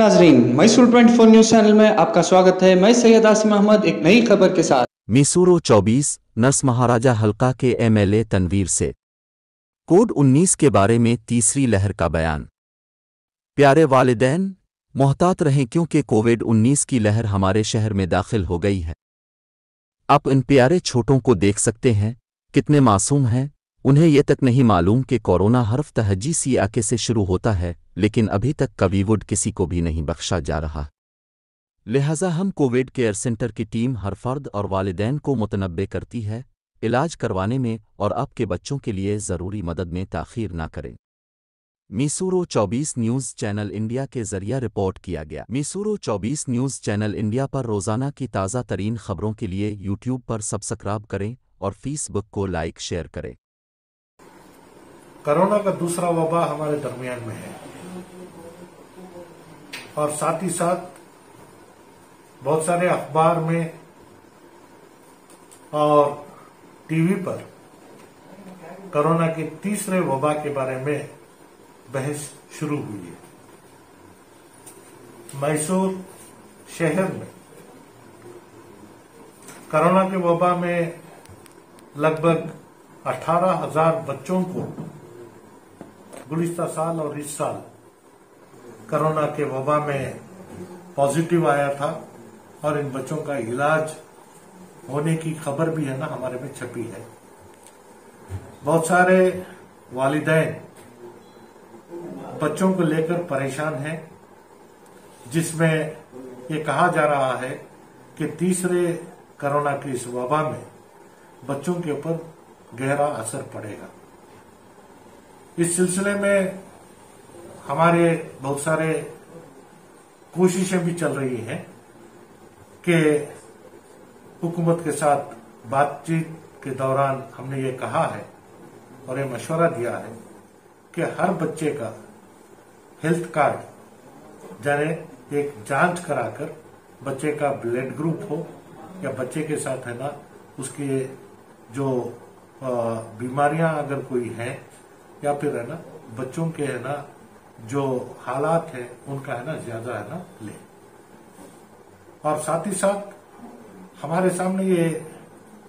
नाजरीन, Mysore 24 news channel में आपका स्वागत है। मैं सैयद आसिम अहमद, एक नई खबर के साथ। मिसूरो 24 नस महाराजा हल्का के एमएलए तनवीर से। कोड 19 के बारे में तीसरी लहर का बयान। प्यारे वालिदैन, मोहतात रहें क्योंकि कोविड 19 की लहर हमारे शहर में दाखिल हो गई है। आप इन प्यारे छोटों को देख सकते हैं, कितने मासूम हैं। उन्हें ये तक नहीं मालूम कि कोरोना हर्फ तहजी आके से शुरू होता है, लेकिन अभी तक कवीवुड किसी को भी नहीं बख्शा जा रहा। लिहाजा हम कोविड केयर सेंटर की टीम हर फर्द और वालदेन को मुतनबे करती है, इलाज करवाने में और आपके बच्चों के लिए ज़रूरी मदद में ताख़ीर ना करें। मिसूरो 24 न्यूज़ चैनल इंडिया के ज़रिए रिपोर्ट किया गया। मिसूरो 24 न्यूज़ चैनल इंडिया पर रोज़ाना की ताज़ा तरीन खबरों के लिए यूट्यूब पर सब्सक्राइब करें और फेसबुक को लाइक शेयर करें। कोरोना का दूसरा वबा हमारे दरमियान में है। और साथ ही साथ बहुत सारे अखबार में और टीवी पर कोरोना के तीसरे वबा के बारे में बहस शुरू हुई है। मैसूर शहर में कोरोना के वबा में लगभग अठारह हज़ार बच्चों को गुलिस्ता साल और इस साल कोरोना के वबा में पॉजिटिव आया था और इन बच्चों का इलाज होने की खबर भी है ना हमारे में छपी है। बहुत सारे वालिदैन बच्चों को लेकर परेशान हैं, जिसमें ये कहा जा रहा है कि तीसरे कोरोना की इस वबा में बच्चों के ऊपर गहरा असर पड़ेगा। इस सिलसिले में हमारे बहुत सारे कोशिशें भी चल रही हैं कि हुकूमत के साथ बातचीत के दौरान हमने ये कहा है और ये मशवरा दिया है कि हर बच्चे का हेल्थ कार्ड जाने एक जाँच कराकर बच्चे का ब्लड ग्रुप हो या बच्चे के साथ, है ना, उसके जो बीमारियाँ अगर कोई हैं या फिर है ना बच्चों के है ना जो हालात है उनका है ना ज़्यादा है ना ले। और साथ ही साथ हमारे सामने ये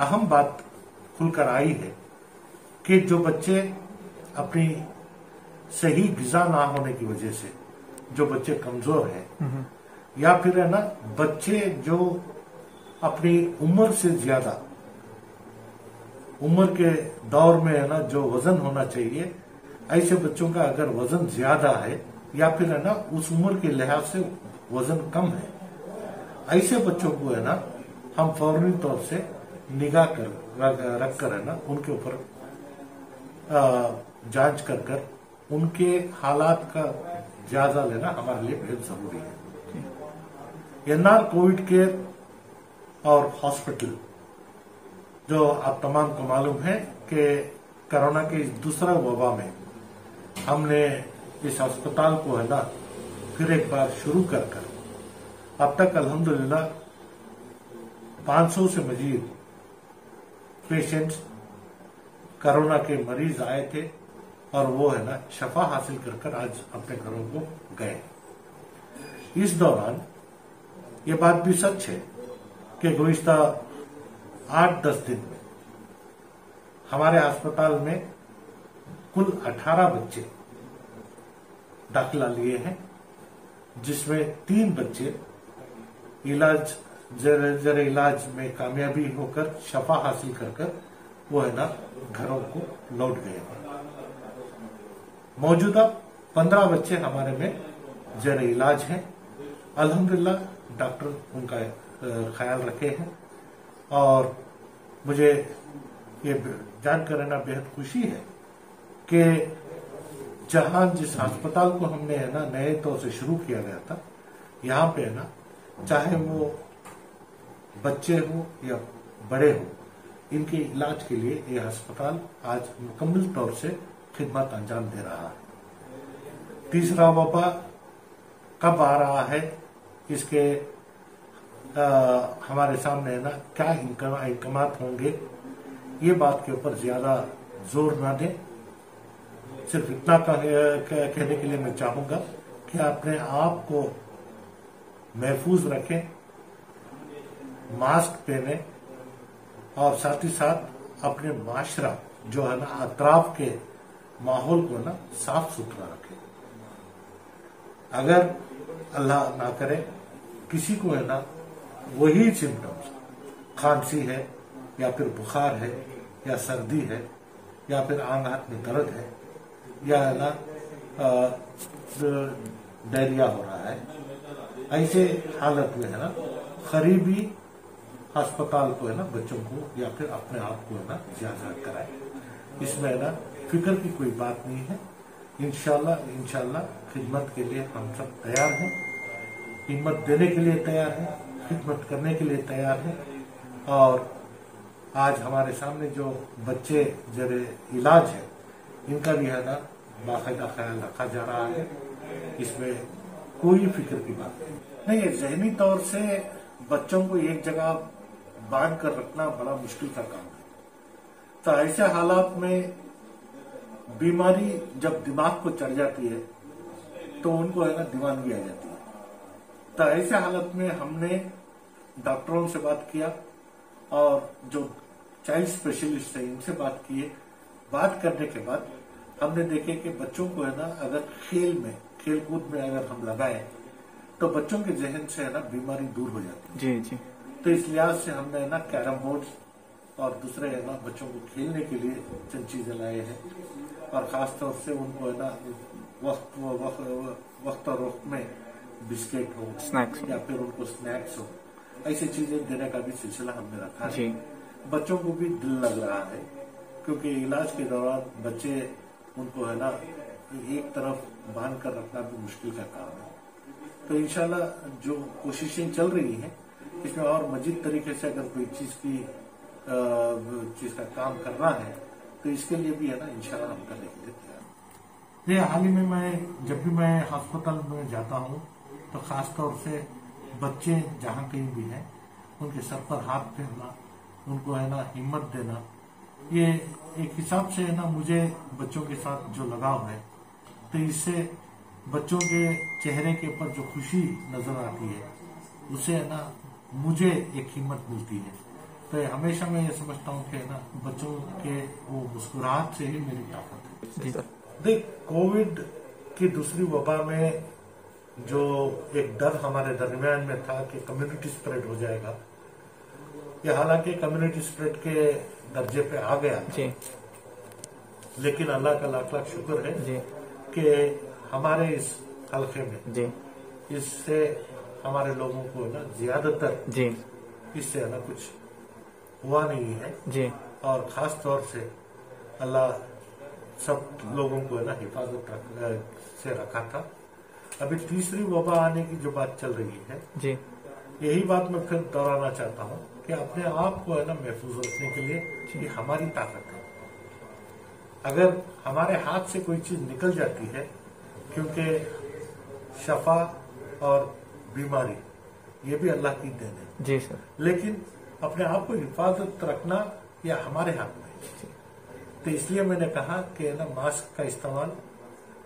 अहम बात खुलकर आई है कि जो बच्चे अपनी सही गिजा ना होने की वजह से जो बच्चे कमज़ोर हैं या फिर है ना बच्चे जो अपनी उम्र से ज़्यादा उम्र के दौर में है ना जो वज़न होना चाहिए ऐसे बच्चों का अगर वज़न ज़्यादा है या फिर है ना उस उम्र के लिहाज से वज़न कम है ऐसे बच्चों को है ना हम फौरी तौर से निगाह कर रख कर है ना उनके ऊपर जाँच कर कर उनके हालात का जायजा लेना हमारे लिए बेहद ज़रूरी है। एनआर कोविड केयर और हॉस्पिटल जो आप तमाम को मालूम है कि कोरोना के इस दूसरा वबा में हमने इस अस्पताल को है ना फिर एक बार शुरू कर कर अब तक अल्हम्दुलिल्लाह 500 से मजीद पेशेंट्स कोरोना के मरीज़ आए थे और वो है ना शफा हासिल कर कर आज अपने घरों को गए। इस दौरान ये बात भी सच है कि गुज्ता आठ दस दिन में। हमारे अस्पताल में कुल 18 बच्चे दाखिला लिए हैं, जिसमें तीन बच्चे इलाज, जर जर इलाज में कामयाबी होकर शफा हासिल कर वो है ना घरों को लौट गए मौजूदा पंद्रह बच्चे हमारे में जर इलाज हैं। अल्हम्दुलिल्लाह, डॉक्टर उनका ख्याल रखे हैं। और मुझे ये जानकर रहना बेहद खुशी है कि जहाँ जिस अस्पताल को हमने, है ना, नए तौर से शुरू किया गया था, यहाँ पे, है ना, चाहे वो बच्चे हो या बड़े हो, इनके इलाज के लिए ये अस्पताल आज मुकम्मल तौर से खिदमत अंजाम दे रहा है। तीसरा वबा कब आ रहा है, इसके आ, हमारे सामने है ना क्या इनकम होंगे? ये बात के ऊपर ज़्यादा ज़ोर ना दें। सिर्फ़ इतना कहने के लिए मैं चाहूँगा कि अपने आप को महफूज रखें मास्क पहने और साथ ही साथ अपने माशरा जो है ना अतराफ के माहौल को ना साफ़ सुथरा रखें। अगर अल्लाह ना करे किसी को है ना वही सिम्टम्स खांसी है, या फिर बुखार है, या सर्दी है, या फिर आंग हाथ में दर्द है, या ना डायरिया हो रहा है। ऐसे हालत में है ना, करीबी अस्पताल को है ना, बच्चों को या फिर अपने आप को है ना जाँच कराए। इसमें है ना, फ़िक्र की कोई बात नहीं है। इनशाला इनशाला खिदमत के लिए हम सब तैयार हैं। हिम्मत देने के लिए तैयार हैं। खिदमत करने के लिए तैयार हैं। और आज हमारे सामने जो बच्चे जरे इलाज है, इनका भी ना बाकायदा ख्याल रखा जा रहा है। इसमें कोई फ़िक्र की बात नहीं। नहीं जहनी तौर से बच्चों को एक जगह बाँध कर रखना बड़ा मुश्किल का काम है। तो ऐसे हालात में बीमारी जब दिमाग को चढ़ जाती है तो उनको है ना दीवानगी आ जाती है। तो ऐसे हालत में हमने डॉक्टरों से बात किया और जो चाइल्ड स्पेशलिस्ट है इनसे बात किए बात करने के बाद हमने देखे कि बच्चों को है ना अगर खेल में खेल कूद में अगर हम लगाए तो बच्चों के जहन से है ना बीमारी दूर हो जाती है। जी जी। तो इस लिहाज से हमने है ना कैरम बोर्ड और दूसरे है ना बच्चों को खेलने के लिए चंद चीज़ें लाए हैं। और खासतौर से उनको है ना वक्त वक्त वक्त और वक्त में बिस्किट हो स्नैक्स या फिर उनको स्नैक्स हो ऐसी चीज़ें देने का भी सिलसिला हमने रखा है। बच्चों को भी दिल लग रहा है क्योंकि इलाज के दौरान बच्चे उनको है ना एक तरफ़ बाँध कर रखना भी मुश्किल का काम है। तो इंशाल्लाह जो कोशिशें चल रही हैं इसमें और मजीद तरीके से अगर कोई चीज़ की चीज़ का काम करना है तो इसके लिए भी है ना इंशाल्लाह हम करने के लिए तैयार। ये हाल ही में मैं जब भी मैं अस्पताल में जाता हूँ तो खास तौर से बच्चे जहाँ कहीं भी हैं उनके सर पर हाथ फेरना उनको है ना हिम्मत देना ये एक हिसाब से है ना मुझे बच्चों के साथ जो लगाव है तो इससे बच्चों के चेहरे के ऊपर जो खुशी नज़र आती है उससे है ना मुझे एक हिम्मत मिलती है। तो हमेशा मैं ये समझता हूँ कि है ना बच्चों के वो मुस्कुराहट से ही मेरी ताकत है। देख कोविड की दूसरी वबा में जो एक डर हमारे दरमियान में था कि कम्युनिटी स्प्रेड हो जाएगा। ये हालाँकि कम्युनिटी स्प्रेड के दर्जे पे आ गया। जी। लेकिन अल्लाह का लाख लाख शुक्र है जी। कि हमारे इस हल्के में जी। इससे हमारे लोगों को ना ज़्यादातर जी। इससे ना कुछ हुआ नहीं है। जी। और खास तौर से अल्लाह सब लोगों को ना हिफाजत रख, से रखा था। अभी तीसरी वबा आने की जो बात चल रही है जी। यही बात मैं फिर दोहराना चाहता हूँ कि अपने आप को है ना महफूज रखने के लिए ये हमारी ताकत है। अगर हमारे हाथ से कोई चीज़ निकल जाती है क्योंकि शफा और बीमारी ये भी अल्लाह की देन है। जी सर। लेकिन अपने आप को हिफाजत रखना यह हमारे हाथ में है। तो इसलिए मैंने कहा कि ना मास्क का इस्तेमाल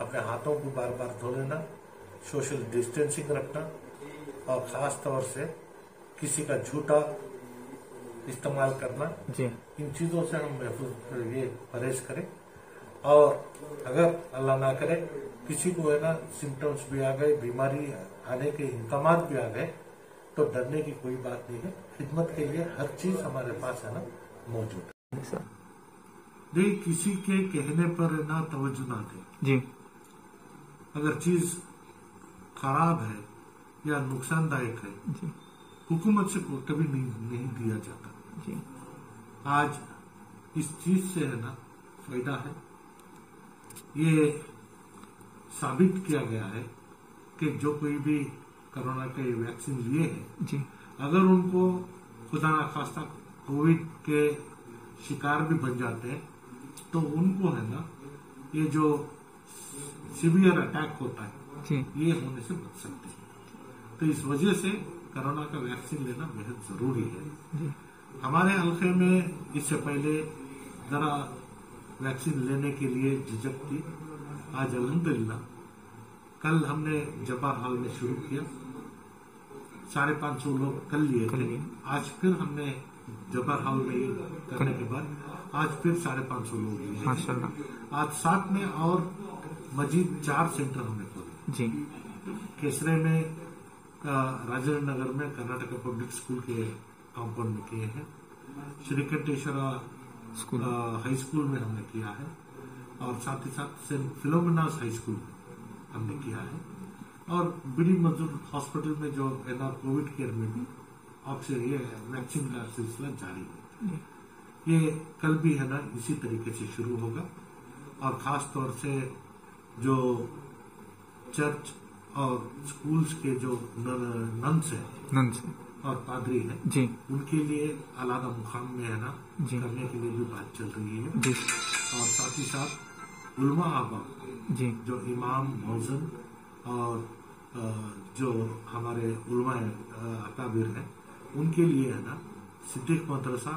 अपने हाथों को बार बार धो लेना सोशल डिस्टेंसिंग रखना और खास तौर से किसी का झूठा इस्तेमाल करना। जी। इन चीज़ों से हम महफूज ये परहेज करें। और अगर अल्लाह ना करे किसी को है ना सिम्टम्स भी आ गए बीमारी आने के इंतज़ाम भी आ गए तो डरने की कोई बात नहीं है। खिदमत के लिए हर चीज़ हमारे पास है ना मौजूद है। नहीं किसी के कहने पर ना तवज्जो ना दे। जी। अगर चीज़ खराब है या नुकसानदायक है हुकूमत से कभी नहीं, नहीं दिया जाता। जी। आज इस चीज़ से है ना फ़ायदा है। ये साबित किया गया है कि जो कोई भी कोरोना के वैक्सीन लिए हैं जी। अगर उनको खुदा ना खास्ता कोविड के शिकार भी बन जाते हैं तो उनको है ना ये जो सीवियर अटैक होता है ये होने से बच सकते हैं। तो इस वजह से कोरोना का वैक्सीन लेना बेहद ज़रूरी है। हमारे हल्के में इससे पहले जरा वैक्सीन लेने के लिए झिझक थी। आज अल्हम्दुलिल्लाह कल हमने जब्बार हॉल में शुरू किया। साढ़े पाँच सौ लोग कल लिए थे। आज फिर हमने जबर हाल में करने के बाद आज फिर साढ़े पाँच सौ लोग लिए आज साथ में और मजीद चार सेंटर हमने जी। केसरे में राजेंद्र नगर में कर्नाटक पब्लिक स्कूल के कंपाउंड में किए हैं। श्रीकंठेश्वरा स्कूल। हाई स्कूल में हमने किया है और साथ ही साथ सेंट फिलोमिनास हाई स्कूल में हमने किया है। और बिड़ी मजदूर हॉस्पिटल में जो एन आर कोविड केयर में भी ऑक्सीजन ये वैक्सीन का सिलसिला जारी है। ये कल भी है ना इसी तरीके से शुरू होगा। और खास तौर से जो चर्च और स्कूल्स के जो नंस है नंद से और पादरी है जी। उनके लिए अलादा मुकाम में है ना जी। करने के लिए भी बात चल रही है। जी। और साथ ही साथ उलमा आबाद जी। जो इमाम मौजन और जो हमारे उलमा अकाबिर हैं उनके लिए है ना सिद्दीक मदरसा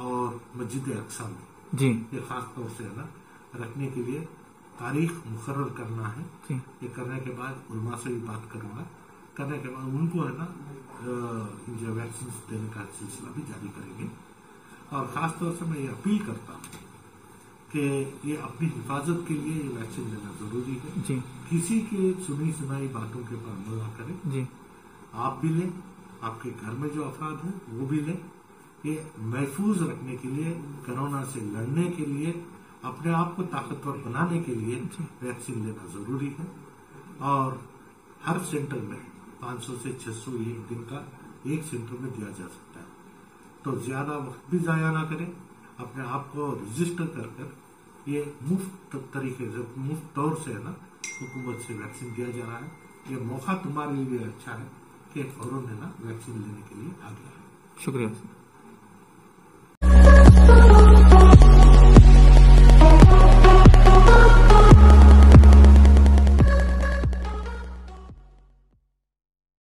और मस्जिद अक्सा में। जी। ये खास तौर से है ना रखने के लिए तारीख मुकर करना है। ये करने के बाद उलमा से भी बात करूँगा। करने के बाद उनको है ना जो वैक्सीन देने का सिलसिला भी जारी करेंगे। और खास तौर से मैं ये अपील करता हूँ कि ये अपनी हिफाजत के लिए ये वैक्सीन लेना ज़रूरी है। जी। किसी के सुनी सुनाई बातों के ऊपर अमल ना करें। जी। आप भी लें आपके घर में जो अफराद हैं वो भी लें। ये महफूज रखने के लिए कोरोना से लड़ने के लिए अपने आप को ताकतवर बनाने के लिए वैक्सीन लेना ज़रूरी है। और हर सेंटर में 500 से 600 एक दिन का एक सेंटर में दिया जा सकता है। तो ज़्यादा वक्त भी जाया ना करें अपने आप को रजिस्टर कर कर ये मुफ़्त तरीके से मुफ़्त तौर से है ना हुकूमत से वैक्सीन दिया जा रहा है। ये मौका तुम्हारे लिए अच्छा है कि फ़ौरन है ना वैक्सीन लेने के लिए आगे आए। शुक्रिया